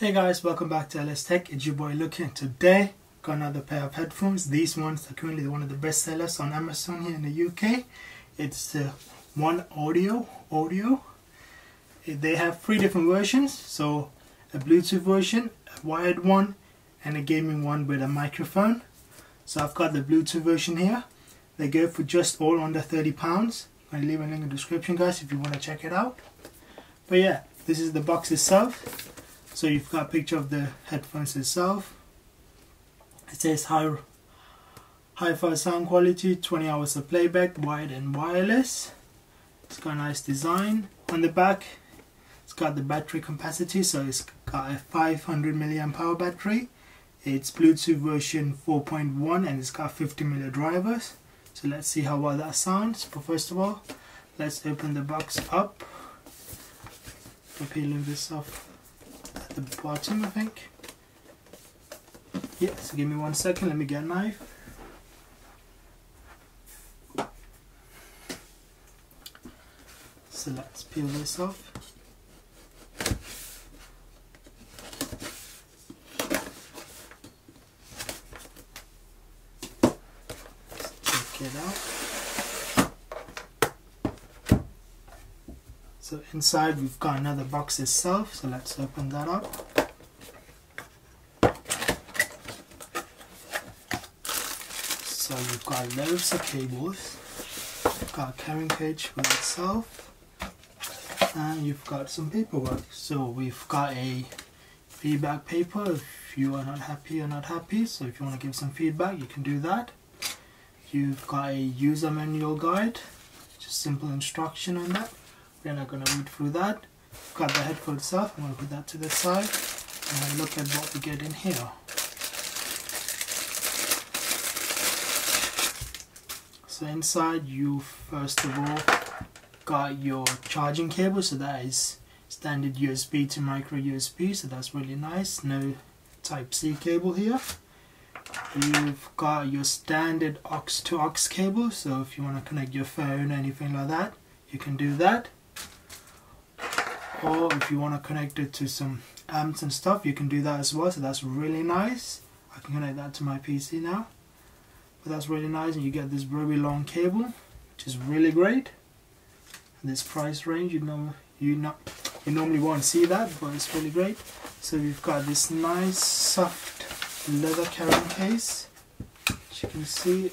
Hey guys, welcome back to LS Tech. It's your boy and today got another pair of headphones. These ones are currently one of the best sellers on Amazon here in the UK. It's the One Audio Audio. They have three different versions, so a Bluetooth version, a wired one, and a gaming one with a microphone. So I've got the Bluetooth version here. They go for just all under 30 pounds. I'll leave a link in the description guys if you want to check it out. But yeah, this is the box itself. So you've got a picture of the headphones itself. It says high hi-fi sound quality, 20 hours of playback, wired and wireless. It's got a nice design. On the back, it's got the battery capacity, so it's got a 500 milliamp hour battery. It's Bluetooth version 4.1 and it's got 50 milliamp drivers. So let's see how well that sounds. But first of all, let's open the box up. Peeling this off at the bottom, I think. Yeah, so give me one second, let me get a knife. So let's peel this off. Check it out. So inside we've got another box itself, so let's open that up. So you've got loads of cables, you've got a carrying cage for itself, and you've got some paperwork. So we've got a feedback paper if you are not happy or not happy. So if you want to give some feedback, you can do that. You've got a user manual guide, just simple instruction on that. We're not going to read through that. Got the headphone itself, I'm going to put that to the side and look at what we get in here. So inside you first of all got your charging cable, so that is standard USB to micro USB, so that's really nice. No type C cable here. You've got your standard aux to aux cable, so if you want to connect your phone or anything like that, you can do that. Or if you want to connect it to some amps and stuff, you can do that as well, so that's really nice. I can connect that to my PC now. But that's really nice, and you get this very long cable, which is really great. And this price range, you know, you not you normally won't see that, but it's really great. So we've got this nice soft leather carrying case. As you can see,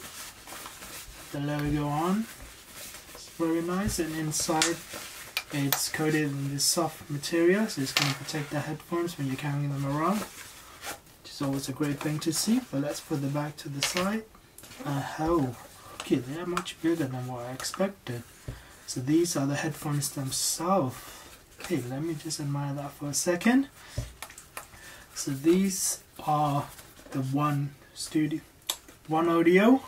the logo on. It's very nice, and inside it's coated in this soft material, so it's going to protect the headphones when you're carrying them around. Which is always a great thing to see. But let's put the back to the side. Uh, oh, okay, they are much bigger than what I expected. So these are the headphones themselves. Okay, let me just admire that for a second. So these are the one studio, one audio.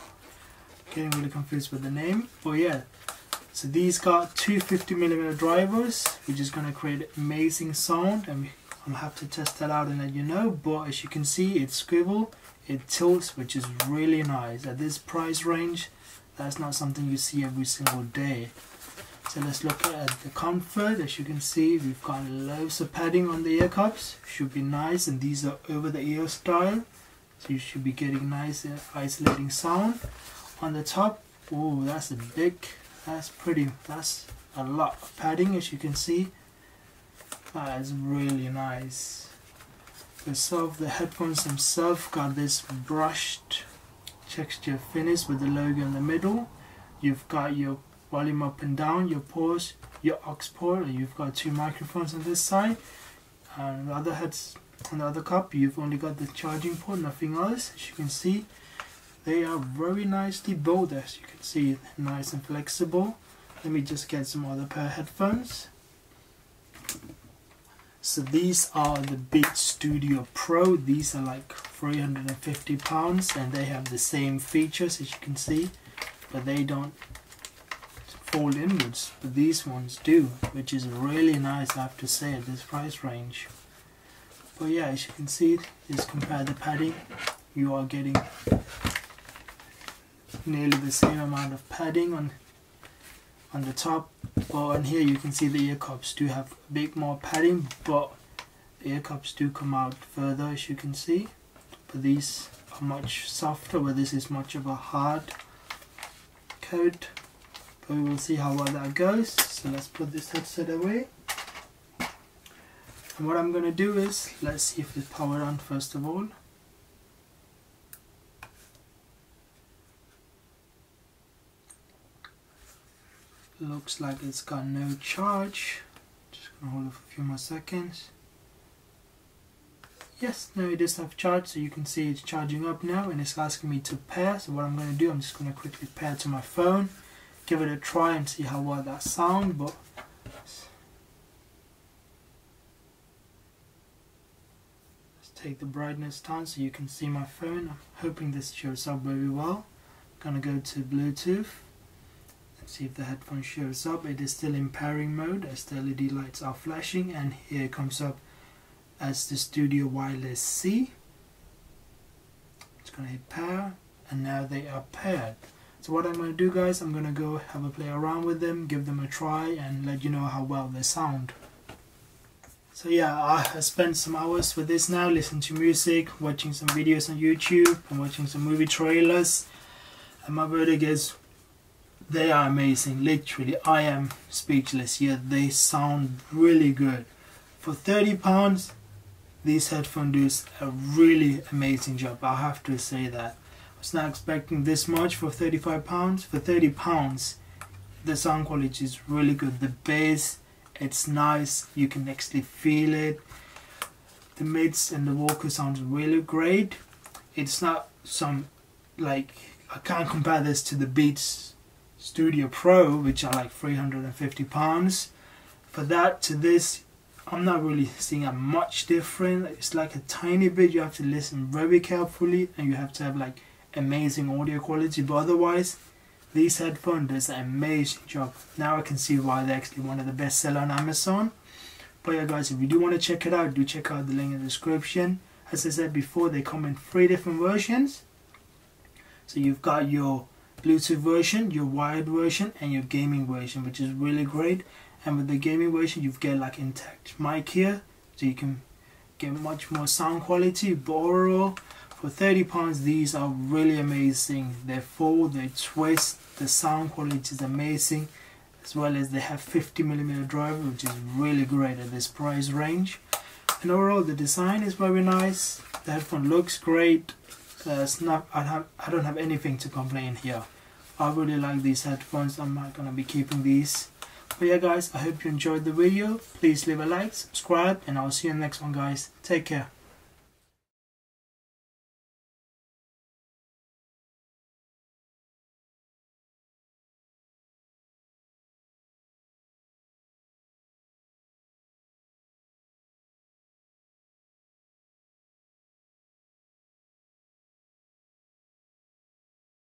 Getting really confused with the name, but yeah. So these got two 50 millimeter drivers, which is gonna create amazing sound, and I'll have to test that out and let you know. But as you can see, it's swivel it tilts which is really nice. At this price range that's not something you see every single day. So let's look at the comfort. As you can see we've got loads of padding on the ear cups should be nice and these are over the ear style. So you should be getting nice uh, isolating sound. On the top oh that's a big that's pretty that's a lot of padding as you can see that is really nice itself, the headphones themselves got this brushed texture finish with the logo in the middle. You've got your volume up and down, your pause, your aux port, and you've got two microphones on this side. And the other heads on the other cup, you've only got the charging port, nothing else. As you can see, they are very nicely built as you can see, nice and flexible. Let me just get some other pair of headphones. So these are the Beats Studio Pro. These are like 350 pounds and they have the same features as you can see, but they don't fold inwards. But these ones do, which is really nice I have to say at this price range. But yeah, as you can see, just compare the padding, you are getting nearly the same amount of padding on on the top. But on here you can see the ear cups do have a bit more padding but the ear cups do come out further as you can see. But these are much softer where this is much of a hard coat. But we will see how well that goes. So let's put this headset away. And what I'm gonna do is let's see if it's powered on first of all looks like it's got no charge. Just gonna hold it for a few more seconds. Yes no it does have charge so you can see it's charging up now and it's asking me to pair. So what I'm to do I'm just to quickly pair to my phone give it a try and see how well that sound but let's take the brightness down so you can see my phone. I'm hoping this shows up very well. To go to Bluetooth see if the headphone shows up. It is still in pairing mode as the LED lights are flashing and here it comes up as the Studio Wireless C. It's gonna hit pair and now they are paired. So what I'm gonna do guys I'm gonna go have a play around with them give them a try and let you know how well they sound. So yeah, I spent some hours with this now, listening to music, watching some videos on YouTube, and watching some movie trailers. And my verdict is they are amazing. Literally I am speechless. Here they sound really good. For 30 pounds these headphones do a really amazing job. I have to say that. I was not expecting this much for 35 pounds. For 30 pounds the sound quality is really good. The bass it's nice. You can actually feel it. The mids and the vocal sounds really great. It's not some like I can't compare this to the Beats Studio Pro, which are like 350 pounds. For that to this, I'm not really seeing a much different. It's like a tiny bit. You have to listen very carefully, and you have to have like amazing audio quality. But otherwise, these headphones does an amazing job. Now I can see why they're actually one of the best seller on Amazon. But yeah, guys, if you do want to check it out, do check out the link in the description. As I said before, they come in three different versions. So you've got your Bluetooth version, your wired version, and your gaming version, which is really great. And with the gaming version, you've get like intact mic here, so you can get much more sound quality. Overall, for 30 pounds, these are really amazing. They fold, they twist, the sound quality is amazing, as well as they have 50 millimeter driver, which is really great at this price range. And overall, the design is very nice. The headphone looks great uh, snap I have I don't have anything to complain here. I really like these headphones. I'm not gonna be keeping these. But yeah guys I hope you enjoyed the video. Please leave a like subscribe and I'll see you in the next one guys. Take care